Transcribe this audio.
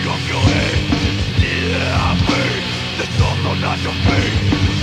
Of your head. Yeah, I pain, the thought not your pain